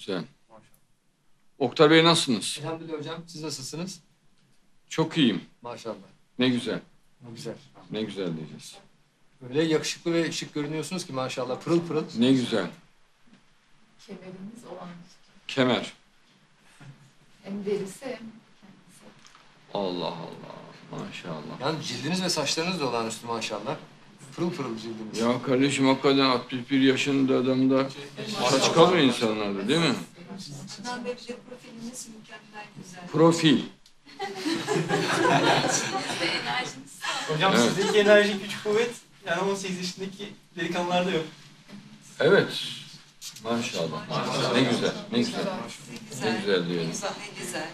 Güzel. Oktay Bey nasılsınız? Elhamdülillah hocam. Siz nasılsınız? Çok iyiyim. Maşallah. Ne güzel. Ne güzel. Ne güzel diyeceğiz. Böyle yakışıklı ve şık görünüyorsunuz ki maşallah. Pırıl pırıl. Ne güzel. Kemerimiz olan Kemer. hem derisi hem kendisi. Allah Allah. Maşallah. Yani cildiniz ve saçlarınız da olağanüstü maşallah. Pırıl pırıl cildiniz. Ya kardeşim hakikaten 61 yaşında adamda saç kalmıyor insanlarda değil mi? Sinan Bey bir de profiliniz mükemmel güzel. Profil. Enerjiniz Hocam Evet. sizdeki enerji, güç, kuvvet yani 18 yaşındaki delikanlılarda yok. Evet. Maşallah. Ne güzel. Ne güzel. güzel. Ne güzel diyelim. Ne güzel, ne güzel.